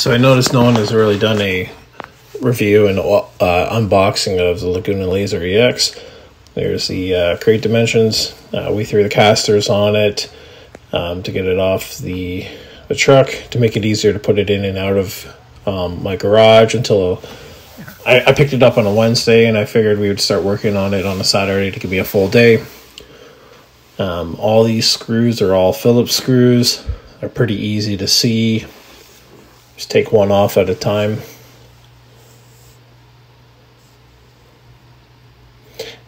So I noticed no one has really done a review and uh, unboxing of the Laguna Laser EX. There's the uh, crate dimensions. Uh, we threw the casters on it um, to get it off the, the truck to make it easier to put it in and out of um, my garage until I, I picked it up on a Wednesday and I figured we would start working on it on a Saturday to give me a full day. Um, all these screws are all Phillips screws. They're pretty easy to see. Just take one off at a time.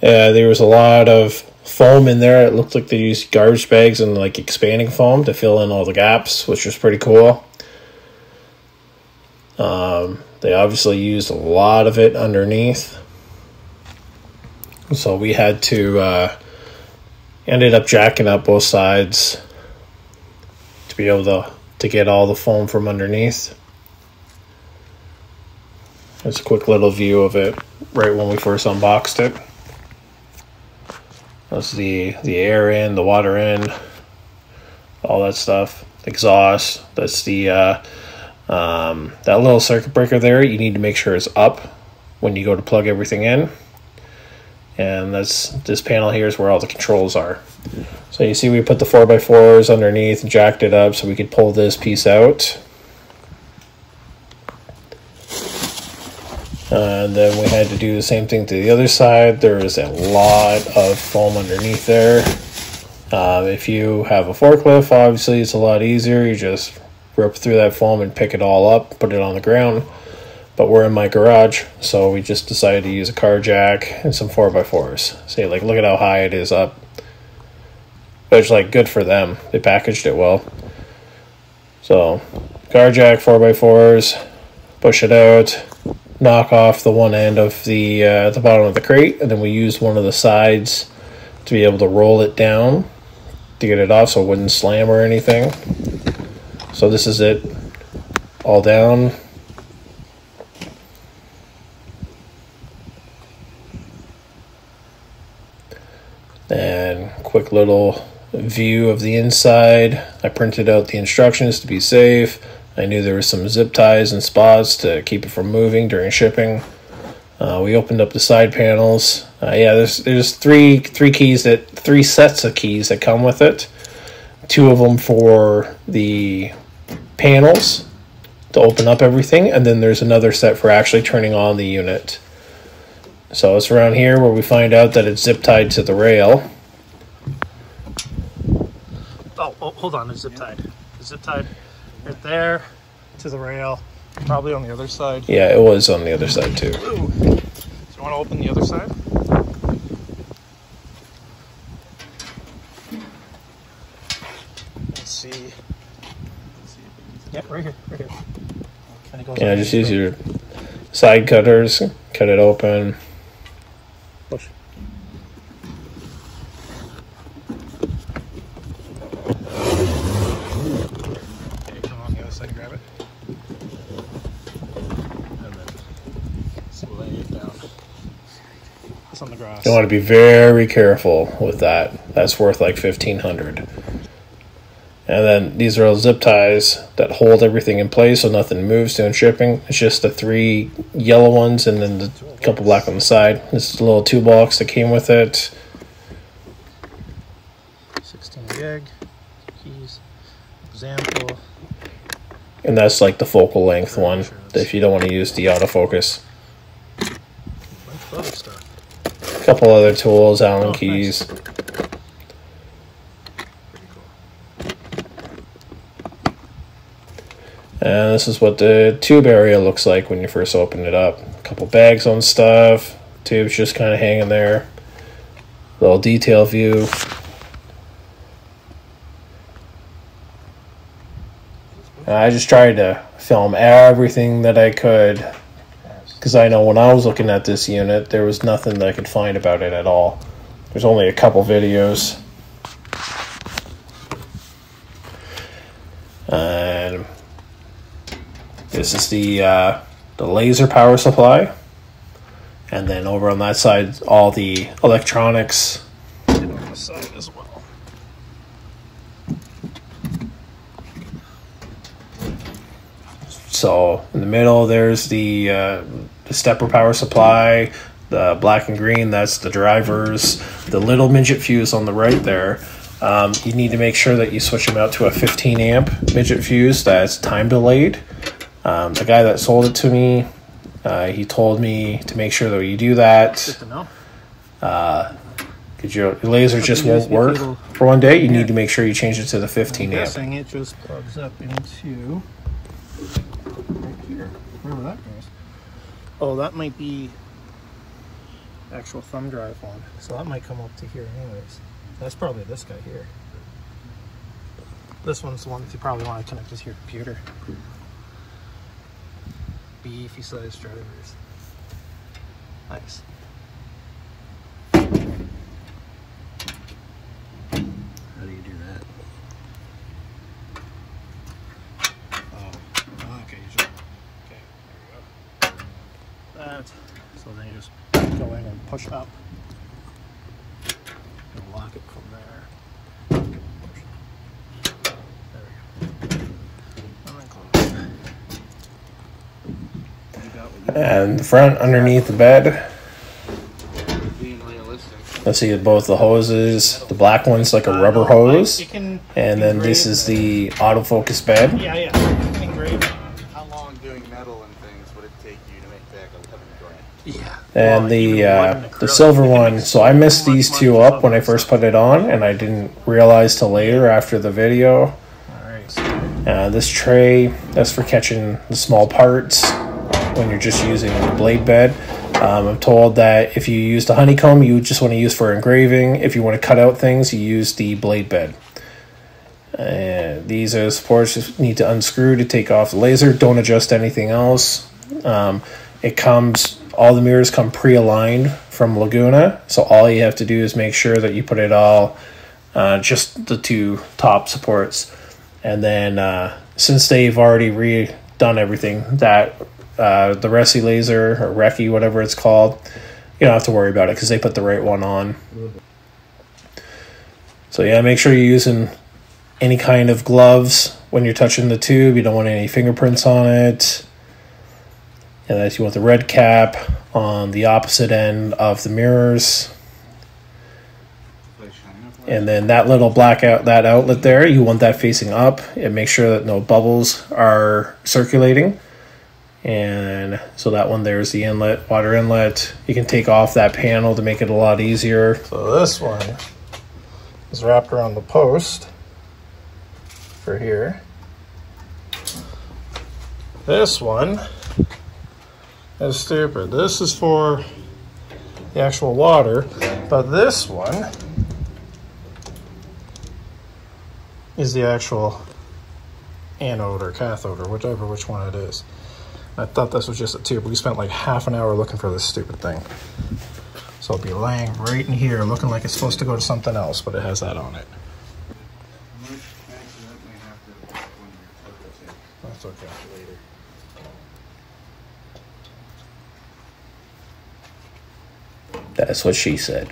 Uh, there was a lot of foam in there. It looked like they used garbage bags and like expanding foam to fill in all the gaps, which was pretty cool. Um, they obviously used a lot of it underneath. So we had to, uh, ended up jacking up both sides to be able to, to get all the foam from underneath. There's a quick little view of it right when we first unboxed it. That's the the air in, the water in, all that stuff. Exhaust. That's the uh, um, that little circuit breaker there. You need to make sure it's up when you go to plug everything in. And that's this panel here is where all the controls are. So you see we put the 4x4s underneath jacked it up so we could pull this piece out. and then we had to do the same thing to the other side. There is a lot of foam underneath there. Uh, if you have a forklift, obviously it's a lot easier. You just rip through that foam and pick it all up, put it on the ground. But we're in my garage, so we just decided to use a car jack and some 4x4s. See, like, look at how high it is up. But it's like good for them. They packaged it well. So, car jack, 4x4s, push it out, knock off the one end of the uh, the bottom of the crate, and then we used one of the sides to be able to roll it down to get it off so it wouldn't slam or anything. So this is it all down. And quick little view of the inside. I printed out the instructions to be safe. I knew there was some zip ties and spots to keep it from moving during shipping. Uh, we opened up the side panels. Uh, yeah, there's there's three three keys that three sets of keys that come with it. Two of them for the panels to open up everything, and then there's another set for actually turning on the unit. So it's around here where we find out that it's zip tied to the rail. Oh, oh hold on, it's zip tied. It's zip tied right there to the rail. Probably on the other side. Yeah, it was on the other side too. Ooh. So you want to open the other side? Let's see. Yeah, right here, right here. Kind of goes Yeah, just use your side cutters, cut it open. Push. Okay, come on the other side, grab it. And then just lay it down. It's on the grass. You want to be very careful with that. That's worth like fifteen hundred. And then these are all zip ties that hold everything in place so nothing moves during shipping. It's just the three yellow ones and then the couple black on the side. This is a little two box that came with it. 16 gig keys example And that's like the focal length one if you don't want to use the autofocus. bunch of other stuff A couple other tools, Allen Oh, keys. pretty cool And this is what the tube area looks like when you first open it up. A couple bags on stuff, tubes just kind of hanging there. Little detail view. I just tried to film everything that I could because I know when I was looking at this unit, there was nothing that I could find about it at all. There's only a couple videos. And this is the uh, the laser power supply, and then over on that side, all the electronics. and on the side as well So in the middle, there's the uh, the stepper power supply. The black and green, that's the drivers. The little midget fuse on the right there. Um, you need to make sure that you switch them out to a 15 amp midget fuse that's time delayed. Um, the guy that sold it to me, uh, he told me to make sure that you do that. Good to know. Because your laser just won't work for one day. You need to make sure you change it to the 15 I'm amp. it just plugs up into right here, wherever that. Oh, that might be actual thumb drive one. So that might come up to here anyways. That's probably this guy here. This one's the one that you probably want to connect to your computer. Beefy sized drivers. Nice. How do you do that? Oh, okay. You just, okay, there we go. That. So then you just go in and push up. And lock it from there. There. And close. You got what you And the front underneath the bed, let's see both the hoses. The black one's like a rubber uh, hose. And then this is the autofocus bed. Yeah, yeah. And the uh, the silver one. So I missed these two up when I first put it on, and I didn't realize till later after the video. Uh, this tray, that's for catching the small parts when you're just using the blade bed. Um, I'm told that if you use the honeycomb, you just want to use for engraving. If you want to cut out things, you use the blade bed. And these are the supports you need to unscrew to take off the laser. Don't adjust anything else. Um, it comes, all the mirrors come pre-aligned from Laguna. So all you have to do is make sure that you put it all, uh, just the two top supports. And then uh, since they've already redone everything, that uh, the Resi laser or Reki, whatever it's called, you don't have to worry about it because they put the right one on. So yeah, make sure you're using any kind of gloves when you're touching the tube. You don't want any fingerprints on it. And then you want the red cap on the opposite end of the mirrors. And then that little black out that outlet there, you want that facing up and make sure that no bubbles are circulating. And so that one there is the inlet, water inlet. You can take off that panel to make it a lot easier. So this one is wrapped around the post for here. This one is stupid. This is for the actual water, but this one is the actual anode or cathode or whichever which one it is. I thought this was just a tube. We spent like half an hour looking for this stupid thing. So it'll be laying right in here, looking like it's supposed to go to something else, but it has that on it. I might accidentally have to put one of your photos in. That's okay. Later. That's what she said.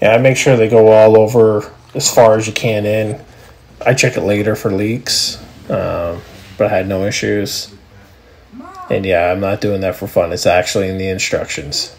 Yeah, I make sure they go all over as far as you can in. I check it later for leaks, um, but I had no issues. And yeah, I'm not doing that for fun. It's actually in the instructions.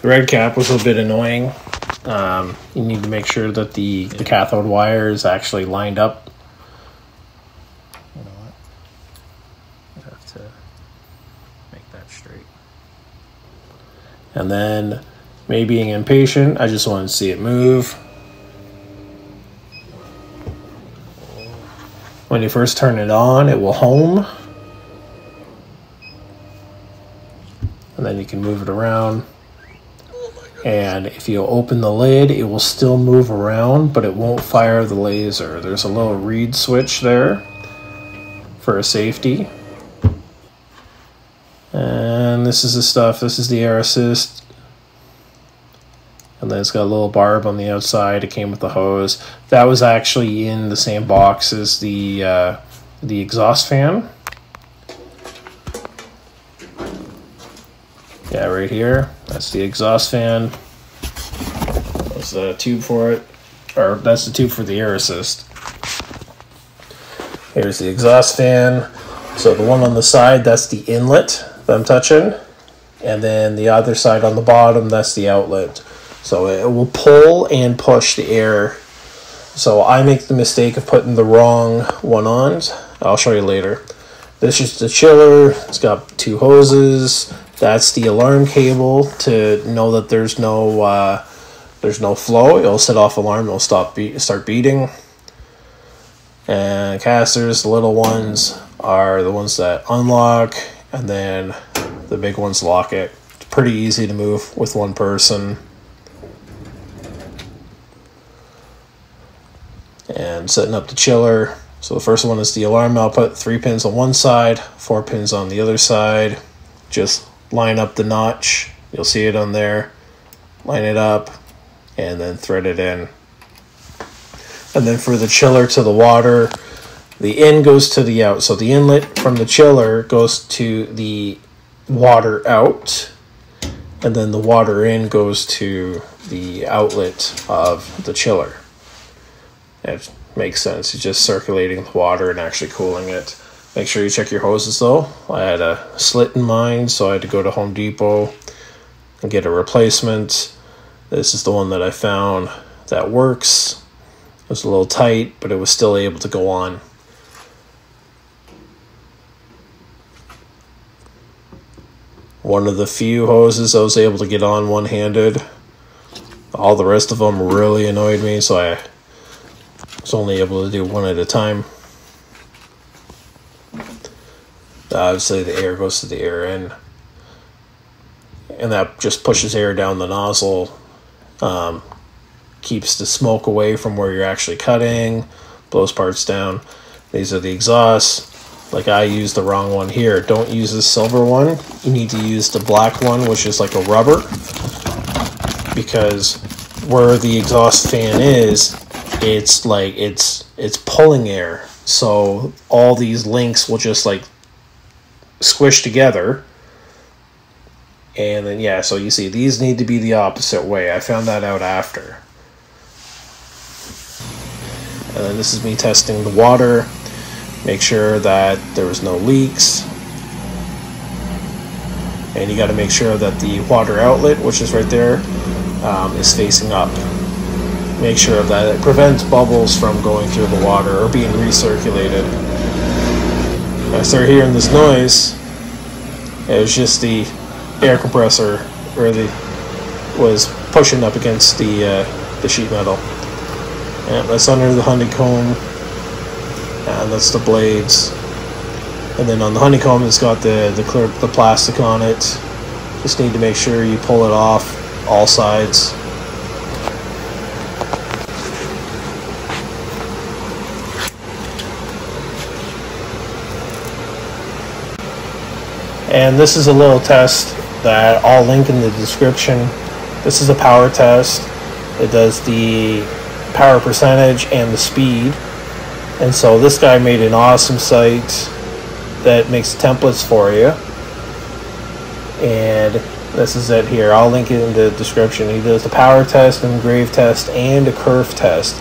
The red cap was a bit annoying. Um, you need to make sure that the, the cathode wire is actually lined up. You know what? You have to make that straight. And then, me being impatient, I just wanted to see it move. When you first turn it on, it will home. And then you can move it around. And if you open the lid, it will still move around, but it won't fire the laser. There's a little reed switch there for a safety. And this is the stuff. This is the air assist. and then it's got a little barb on the outside. It came with the hose. That was actually in the same box as the uh, the exhaust fan. Yeah, right here. That's the exhaust fan. That's the tube for it, or that's the tube for the air assist. Here's the exhaust fan. So the one on the side, that's the inlet that I'm touching. And then the other side on the bottom, that's the outlet. So it will pull and push the air. So I make the mistake of putting the wrong one on. I'll show you later. This is the chiller. It's got two hoses. That's the alarm cable to know that there's no uh, there's no flow. It'll set off alarm. It'll stop be- start beating. And casters, the little ones, are the ones that unlock, and then the big ones lock it. It's pretty easy to move with one person. And setting up the chiller. So the first one is the alarm output, three pins on one side, four pins on the other side. Just line up the notch. You'll see it on there. Line it up and then thread it in. And then for the chiller to the water, the in goes to the out. So the inlet from the chiller goes to the water out, and then the water in goes to the outlet of the chiller. It makes sense. It's just circulating the water and actually cooling it. Make sure you check your hoses though. I had a slit in mine, so I had to go to Home Depot and get a replacement. This is the one that I found that works. It was a little tight, but it was still able to go on. One of the few hoses I was able to get on one handed. All the rest of them really annoyed me, so I was only able to do one at a time. Obviously, the air goes to the air in, and that just pushes air down the nozzle, um, keeps the smoke away from where you're actually cutting, blows parts down. These are the exhausts. Like I used the wrong one here. Don't use the silver one. You need to use the black one, which is like a rubber. Because where the exhaust fan is, it's like it's it's pulling air. So all these links will just like squish together. And then yeah, so you see these need to be the opposite way. I found that out after. And then this is me testing the water. Make sure that there was no leaks. And you got to make sure that the water outlet, which is right there, um, is facing up. Make sure that it prevents bubbles from going through the water or being recirculated. I started hearing this noise. It was just the air compressor really was pushing up against the uh, the sheet metal. And that's under the honeycomb and that's the blades. And then on the honeycomb, it's got the the clear the plastic on it. Just need to make sure you pull it off all sides. And this is a little test that I'll link in the description. This is a power test. It does the power percentage and the speed. And so this guy made an awesome site that makes templates for you. And this is it here. I'll link it in the description. He does the power test, engrave test, and a kerf test.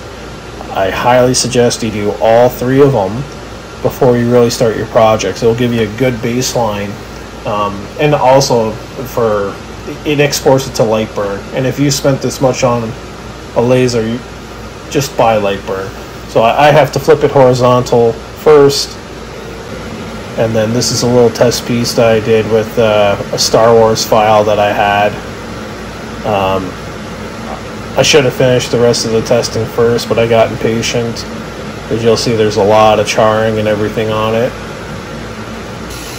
I highly suggest you do all three of them before you really start your projects. It'll give you a good baseline. Um, and also for it exports it to Lightburn. And if you spent this much on a laser, you just buy Lightburn. So I, I have to flip it horizontal first. And then this is a little test piece that I did with uh, a Star Wars file that I had. Um, I should have finished the rest of the testing first, but I got impatient. As you'll see, there's a lot of charring and everything on it.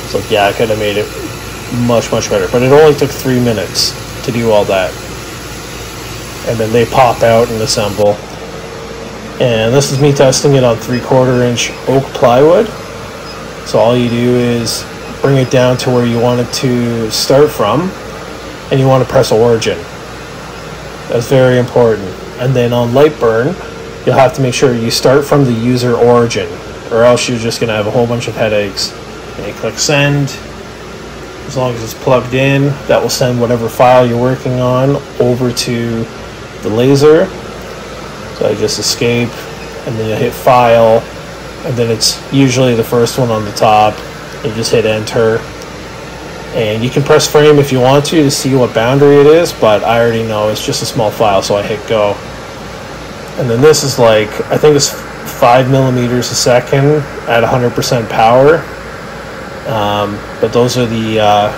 So yeah, I could have made it much, much better. But it only took three minutes to do all that. And then they pop out and assemble. And this is me testing it on three quarter inch oak plywood. So all you do is bring it down to where you want it to start from, and you want to press origin. That's very important. And then on Lightburn, you'll have to make sure you start from the user origin, or else you're just going to have a whole bunch of headaches. And you click send. As long as it's plugged in, that will send whatever file you're working on over to the laser. So I just escape, and then you hit file, and then it's usually the first one on the top. You just hit enter, and you can press frame if you want to to see what boundary it is, but I already know it's just a small file, so I hit go. And then this is like, I think it's 5 millimeters a second at 100% power. Um, but those are the, uh,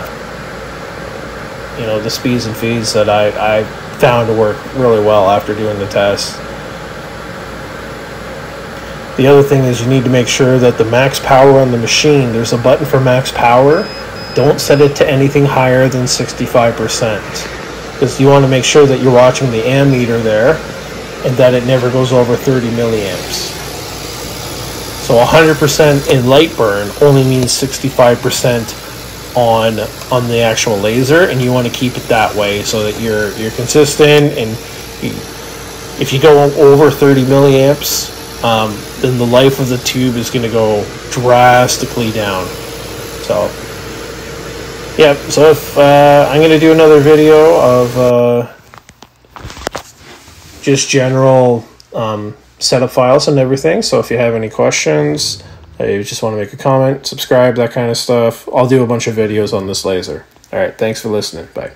you know, the speeds and feeds that I, I found to work really well after doing the test. The other thing is you need to make sure that the max power on the machine, there's a button for max power. Don't set it to anything higher than 65%. Because you want to make sure that you're watching the ammeter there and that it never goes over 30 milliamps. So 100% in Lightburn only means 65% on on the actual laser, and you want to keep it that way so that you're you're consistent. And you, if you go over 30 milliamps, um, then the life of the tube is going to go drastically down. So yeah, so if uh, I'm going to do another video of uh, just general um, setup files and everything. So if you have any questions, uh, you just want to make a comment, subscribe, that kind of stuff, I'll do a bunch of videos on this laser. All right, thanks for listening. Bye.